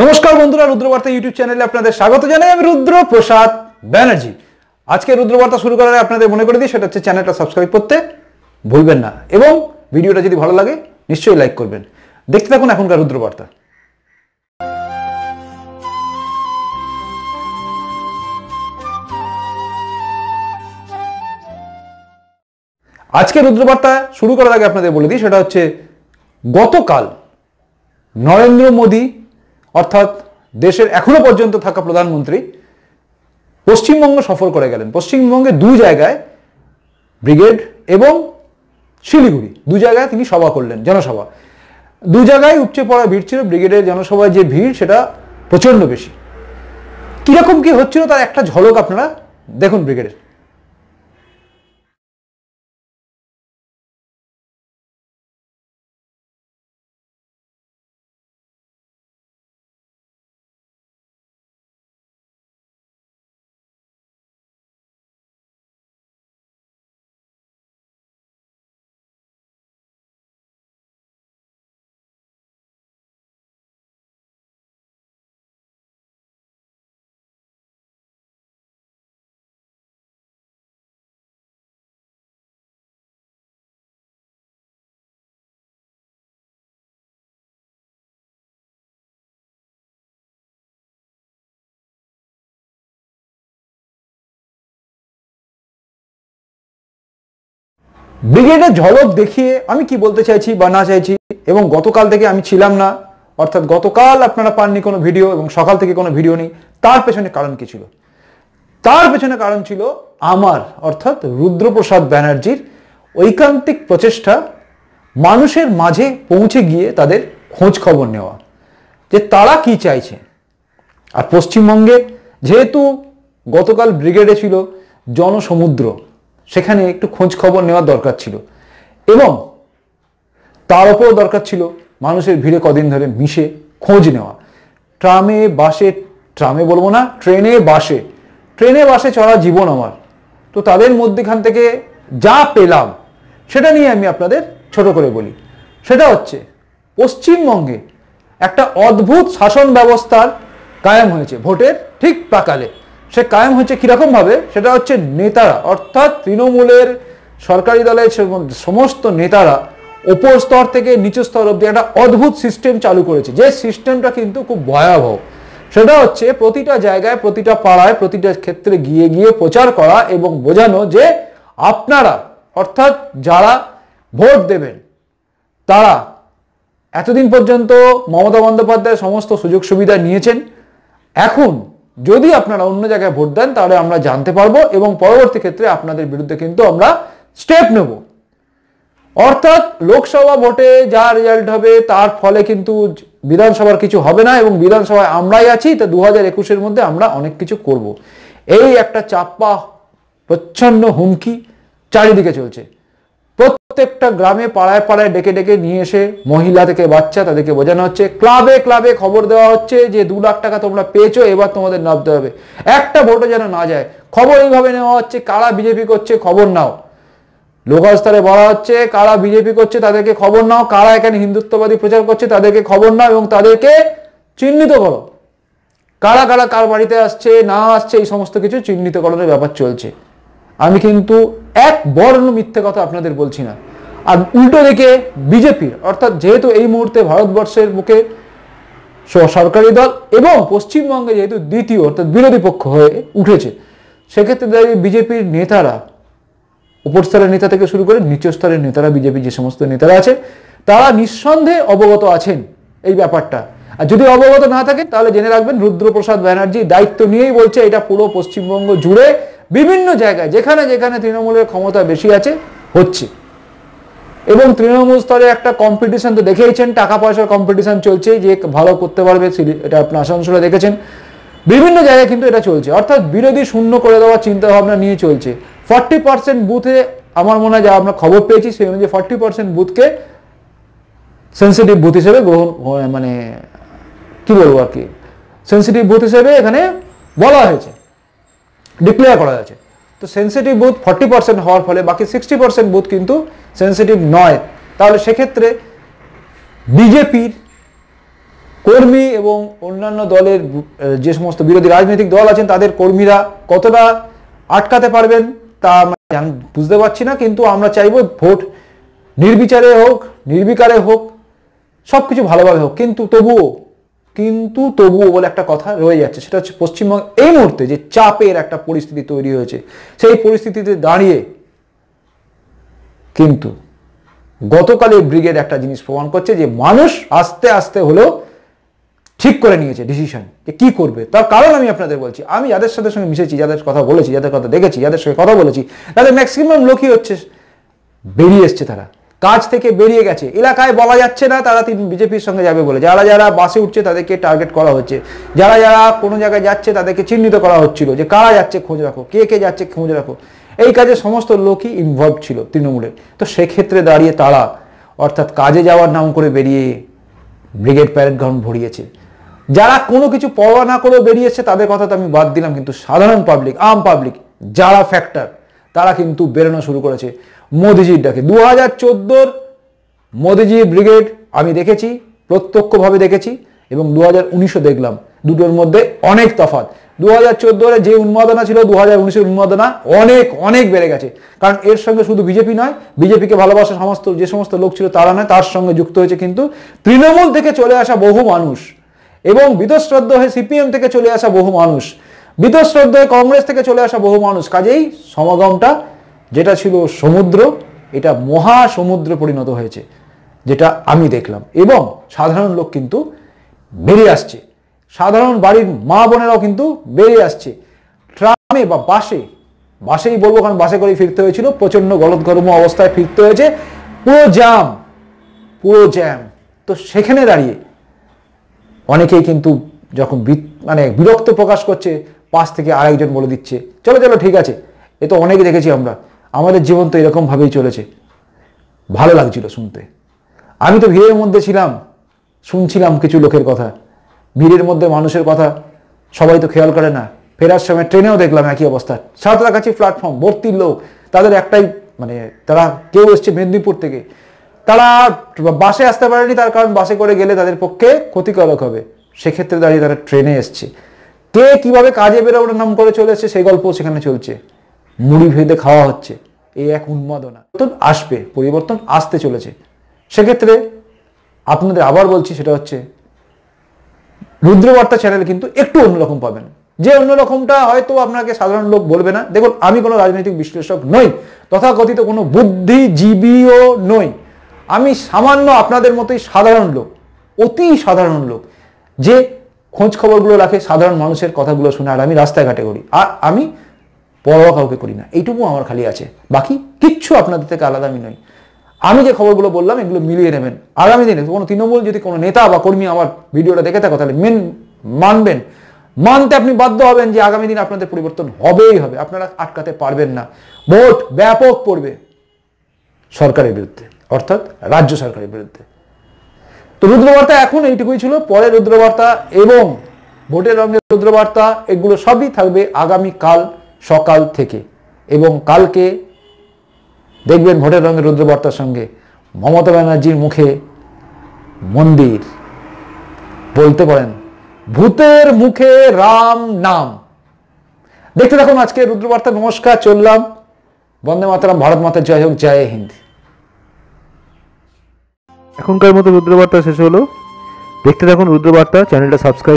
নমস্কার বন্ধুরা, রুদ্রবার্তা ইউটিউব চ্যানেলে আপনাদের স্বাগত জানাই। আমি রুদ্র প্রসাদ ব্যানার্জি। আজকে রুদ্রবার্তা শুরু করার আপনাদের মনে করে দিই, সেটা হচ্ছে চ্যানেলটা সাবস্ক্রাইব করতে ভুলবেন না। এবং ভিডিওটা যদি ভালো লাগে, নিশ্চয়ই লাইক করবেন। দেখতে থাকুন এখনকার রুদ্রবার্তা। আজকে রুদ্রবার্তা শুরু করার আগে আপনাদের বলে দিই, সেটা হচ্ছে গতকাল নরেন্দ্র মোদী অর্থাৎ দেশের এখনও পর্যন্ত থাকা প্রধানমন্ত্রী পশ্চিমবঙ্গ সফর করে গেলেন। পশ্চিমবঙ্গে দু জায়গায় ব্রিগেড এবং শিলিগুড়ি দু জায়গায় তিনি সভা করলেন, জনসভা। দু জায়গায় উপচে পড়া ভিড় ছিল, ব্রিগেডের জনসভায় যে ভিড় সেটা প্রচণ্ড বেশি। কীরকম কি হচ্ছিল তার একটা ঝলক আপনারা দেখুন ব্রিগেডের। ব্রিগেডের ঝলক দেখিয়ে আমি কি বলতে চাইছি বা না চাইছি এবং গতকাল থেকে আমি ছিলাম না, অর্থাৎ গতকাল আপনারা পাননি কোনো ভিডিও এবং সকাল থেকে কোনো ভিডিও নেই, তার পেছনে কারণ কি ছিল? তার পেছনে কারণ ছিল আমার, অর্থাৎ রুদ্রপ্রসাদ ব্যানার্জির ঐকান্তিক প্রচেষ্টা মানুষের মাঝে পৌঁছে গিয়ে তাদের খোঁজ খবর নেওয়া। যে তারা কি চাইছে? আর পশ্চিমবঙ্গে যেহেতু গতকাল ব্রিগেডে ছিল জনসমুদ্র সেখানে একটু খোঁজ খবর নেওয়ার দরকার ছিল। এবং তার উপরও দরকার ছিল মানুষের ভিড়ে কদিন ধরে মিশে খোঁজ নেওয়া। ট্রামে, বাসে, ট্রামে বলব না, ট্রেনে, বাসে। ট্রেনে, বাসে চড়া জীবন আমার। তো তাদের মধ্যেখান থেকে যা পেলাম, সেটা নিয়ে আমি আপনাদের ছোট করে বলি। সেটা হচ্ছে, পশ্চিমবঙ্গে একটা অদ্ভুত শাসন ব্যবস্থার কায়েম হয়েছে ভোটের ঠিক প্রাকালে সে কায়েম হচ্ছে কীরকম ভাবে সেটা হচ্ছে নেতারা, অর্থাৎ তৃণমূলের সরকারি দলের সমস্ত নেতারা ওপর স্তর থেকে নিচু স্তর অব্দি একটা অদ্ভুত সিস্টেম চালু করেছে। যে সিস্টেমটা কিন্তু খুব ভয়াবহ। সেটা হচ্ছে প্রতিটা জায়গায়, প্রতিটা পাড়ায়, প্রতিটা ক্ষেত্রে গিয়ে গিয়ে প্রচার করা এবং বোঝানো যে আপনারা, অর্থাৎ যারা ভোট দেবেন, তারা এতদিন পর্যন্ত মমতা বন্দ্যোপাধ্যায় সমস্ত সুযোগ সুবিধা নিয়েছেন। এখন যদি আপনারা অন্য জায়গায় ভোট দেন, তাহলে আমরা জানতে পারব এবং পরবর্তী ক্ষেত্রে আপনাদের বিরুদ্ধে কিন্তু আমরা স্টেপ নেব অর্থাৎ লোকসভা ভোটে যা রেজাল্ট হবে, তার ফলে কিন্তু বিধানসভার কিছু হবে না এবং বিধানসভায় আমরাই আছি, তো দু হাজার একুশের মধ্যে আমরা অনেক কিছু করব। এই একটা চাপ্পা প্রচ্ছন্ন হুমকি চারিদিকে চলছে প্রত্যেকটা গ্রামে পাড়ায় পাড়ায় ডেকে ডেকে নিয়ে এসে মহিলা থেকে বাচ্চা তাদেরকে বোঝানো হচ্ছে। ক্লাবে ক্লাবে খবর দেওয়া হচ্ছে যে দু লাখ টাকা তোমরা পেয়েছ, এবার তোমাদের নামতে হবে। একটা ভোটে যেন না যায়। খবর এইভাবে নেওয়া হচ্ছে, কারা বিজেপি করছে খবর নাও। লোকাল স্তরে বলা হচ্ছে, কারা বিজেপি করছে তাদেরকে খবর নাও, কারা এখানে হিন্দুত্ববাদী প্রচার করছে তাদেরকে খবর নাও এবং তাদেরকে চিহ্নিত করো। কারা কারা কার বাড়িতে আসছে, না আসছে, এই সমস্ত কিছু চিহ্নিতকরণের ব্যাপার চলছে। আমি কিন্তু এক বর্ণ মিথ্যে কথা আপনাদের বলছি না। আর উল্টো দিকে বিজেপির অর্থাৎ যেহেতু এই মুহূর্তে ভারতবর্ষের বুকে সরকারি দল এবং পশ্চিমবঙ্গে যেহেতু দ্বিতীয়, অর্থাৎ বিরোধী পক্ষ হয়ে উঠেছে, সেক্ষেত্রে দাঁড়িয়ে বিজেপির নেতারা, উপর স্তরের নেতা থেকে শুরু করে নিচ স্তরের নেতারা বিজেপি যে সমস্ত নেতারা আছে, তারা নিঃসন্দেহে অবগত আছেন এই ব্যাপারটা। আর যদি অবগত না থাকে তাহলে জেনে রাখবেন রুদ্রপ্রসাদ ব্যানার্জি দায়িত্ব নিয়েই বলছে, এটা পুরো পশ্চিমবঙ্গ জুড়ে বিভিন্ন জায়গায়, যেখানে যেখানে তৃণমূলের ক্ষমতা বেশি আছে, হচ্ছে। এবং তৃণমূল স্তরে একটা কম্পিটিশন তো দেখেইছেন টাকা পয়সার কম্পিটিশন চলছে, যে ভালো করতে পারবে এটা আপনি আসানসোলে দেখেছেন। বিভিন্ন জায়গায় কিন্তু এটা চলছে, অর্থাৎ বিরোধী শূন্য করে দেওয়ার চিন্তা ভাবনা নিয়ে চলছে। ফর্টি পার্সেন্ট বুথে আমার মনে হয় যা আমরা খবর পেয়েছি, সেই অনুযায়ী ফর্টি পার্সেন্ট বুথকে সেন্সিটিভ বুথ হিসেবে গ্রহণ মানে কি বলব আর কি? সেন্সিটিভ বুথ হিসেবে এখানে বলা হয়েছে ডিক্লেয়ার করা হয়েছে। তো সেন্সিটিভ বুথ ফর্টি পার্সেন্ট হওয়ার ফলে বাকি সিক্সটি পার্সেন্ট বুথ কিন্তু সেন্সিটিভ নয়। তাহলে সেক্ষেত্রে বিজেপির কর্মী এবং অন্যান্য দলের যে সমস্ত বিরোধী রাজনৈতিক দল আছেন, তাদের কর্মীরা কতটা আটকাতে পারবেন তা আমরা বুঝতে পারছি না, কিন্তু আমরা চাইব ভোট নির্বিচারে হোক, নির্বিকারে হোক সব কিছু ভালোভাবে হোক। কিন্তু তবুও কিন্তু তবুও বলে একটা কথা রয়ে যাচ্ছে, সেটা হচ্ছে পশ্চিমবঙ্গ এই মুহূর্তে যে চাপের একটা পরিস্থিতি তৈরি হয়েছে, সেই পরিস্থিতিতে দাঁড়িয়ে কিন্তু গতকালের ব্রিগেড একটা জিনিস প্রমাণ করছে যে মানুষ আস্তে আস্তে হলেও ঠিক করে নিয়েছে ডিসিশন যে কি করবে। তার কারণ আমি আপনাদের বলছি, আমি যাদের সাথে সঙ্গে মিশেছি, যাদের কথা বলেছি, যাদের কথা দেখেছি, যাদের সঙ্গে কথা বলেছি, তাদের ম্যাক্সিমাম লোকই হচ্ছে, বেরিয়ে এসছে তারা। কাজ থেকে বেরিয়ে গেছে। এলাকায় বলা যাচ্ছে না তারা তিন বিজেপির সঙ্গে যাবে বলে। যারা যারা বাসে উঠছে তাদেরকে টার্গেট করা হচ্ছে। যারা যারা কোনো জায়গায় যাচ্ছে তাদেরকে চিহ্নিত করা হচ্ছিল যে কারা যাচ্ছে খোঁজ রাখো, কে কে যাচ্ছে খোঁজ রাখো। এই কাজে সমস্ত লোকই ইনভলভ ছিল তৃণমূলের। তো সেক্ষেত্রে দাঁড়িয়ে তারা অর্থাৎ কাজে যাওয়ার নাম করে বেরিয়ে ব্রিগেড প্যারেড গ্রাউন্ড ভরিয়েছে। যারা কোনো কিছু পরোয়া না করেও বেরিয়েছে তাদের কথা তো আমি বাদ দিলাম, কিন্তু সাধারণ পাবলিক আম পাবলিক যারা ফ্যাক্টর তারা কিন্তু বেরোনো শুরু করেছে। মোদিজির ডাকে। দু হাজার চোদ্দোর মোদিজির ব্রিগেড আমি দেখেছি, প্রত্যক্ষভাবে দেখেছি, এবং দু হাজার উনিশও দেখলাম। দুটোর মধ্যে অনেক তফাৎ। দু হাজার চোদ্দোর যে উন্মাদনা ছিল দু হাজার উনিশের উন্মাদনা অনেক অনেক বেড়ে গেছে। কারণ এর সঙ্গে শুধু বিজেপি নয়, বিজেপিকে ভালোবাসা সমস্ত, যে সমস্ত লোক ছিল তারা নয়, তার সঙ্গে যুক্ত হয়েছে কিন্তু তৃণমূল থেকে চলে আসা বহু মানুষ, এবং বিতশ্রদ্ধ হয়ে সিপিএম থেকে চলে আসা বহু মানুষ, বিতশ্রদ্ধ হয়ে কংগ্রেস থেকে চলে আসা বহু মানুষ। কাজেই সমাগমটা যেটা ছিল সমুদ্র, এটা মহা সমুদ্রে পরিণত হয়েছে, যেটা আমি দেখলাম। এবং সাধারণ লোক কিন্তু বেরিয়ে আসছে। সাধারণ বাড়ির মা বোনেরাও কিন্তু বেরিয়ে আসছে। ট্রামে বা বাসে, বাসেই বলব কারণ বাসে করেই ফিরতে হয়েছিল, প্রচণ্ড গলদঘর্ম অবস্থায় ফিরতে হয়েছে। পুরো জ্যাম পুরো জ্যাম। তো সেখানে দাঁড়িয়ে অনেকেই কিন্তু যখন মানে বিরক্ত প্রকাশ করছে, পাশ থেকে আরেকজন বলে দিচ্ছে, চলো চলো, ঠিক আছে। এ তো অনেকে দেখেছি আমরা। আমাদের জীবন তো এরকমভাবেই চলেছে। ভালো লাগছিল শুনতে। আমি তো ভিড়ের মধ্যে ছিলাম, শুনছিলাম কিছু লোকের কথা। ভিড়ের মধ্যে মানুষের কথা সবাই তো খেয়াল করে না। ফেরার সময় ট্রেনেও দেখলাম একই অবস্থা। সাঁতরাগাছি প্ল্যাটফর্ম ভর্তির লোক। তাদের একটাই মানে তারা কেউ এসছে মেদিনীপুর থেকে। তারা বাসে আসতে পারেনি, তার কারণ বাসে করে গেলে তাদের পক্ষে ক্ষতিকারক হবে। সেক্ষেত্রে দাঁড়িয়ে তারা ট্রেনে এসছে। কে কীভাবে কাজে বেরোবার নাম করে চলে এসছে সেই গল্প সেখানে চলছে। মুড়ি ভেদে খাওয়া হচ্ছে। এই এক উন্মাদনা। পরিবর্তন আসবে, পরিবর্তন আসতে চলেছে। সেক্ষেত্রে আপনাদের আবার বলছি সেটা হচ্ছে, রুদ্রবার্তা চ্যানেল কিন্তু একটু অন্যরকম পাবেন। যে অন্যরকমটা হয়তো আপনাকে সাধারণ লোক বলবে না। দেখুন, আমি কোনো রাজনৈতিক বিশ্লেষক নই, তথাকথিত কোনো বুদ্ধিজীবীও নই। আমি সামান্য আপনাদের মতোই সাধারণ লোক, অতি সাধারণ লোক, যে খোঁজ খবরগুলো রাখে, সাধারণ মানুষের কথাগুলো শুনে, আর আমি রাস্তাঘাটে করি। আর আমি পরোয়া কাউকে করি না। এইটুকু আমার খালি আছে। বাকি কিচ্ছু আপনাদের থেকে আলাদা আমি নই। আমি যে খবরগুলো বললাম, এগুলো মিলিয়ে নেবেন। আগামী দিনে কোনো তৃণমূল, যদি কোনো নেতা বা কর্মী আমার ভিডিওটা দেখে থাকো, তাহলে মেন মানবেন। মানতে আপনি বাধ্য হবেন যে আগামী দিনে আপনাদের পরিবর্তন হবেই হবে। আপনারা আটকাতে পারবেন না। ভোট ব্যাপক পড়বে সরকারের বিরুদ্ধে, অর্থাৎ রাজ্য সরকারের বিরুদ্ধে। তো রুদ্রবার্তা এখন এইটুকুই ছিল। পরে রুদ্রবার্তা এবং ভোটের রঙের রুদ্রবার্তা, এগুলো সবই থাকবে আগামী কাল সকাল থেকে এবং কালকে দেখবেন ভোটের রঙের রুদ্রবার্তার সঙ্গে মমতা ব্যানার্জির মুখে মন্দির। বলতে পারেন, ভূতের মুখে রাম নাম। দেখতে থাকুন আজকে রুদ্রবার্তা, নমস্কার, চললাম। বন্দে মাতারাম, ভারত মাতা জয় হোক, জয় হিন্দ। এখনকার মতো রুদ্রবার্তা শেষ হলো। দেখতে দেখুন রুদ্রবার্তা, চ্যানেলটা সাবস্ক্রাইব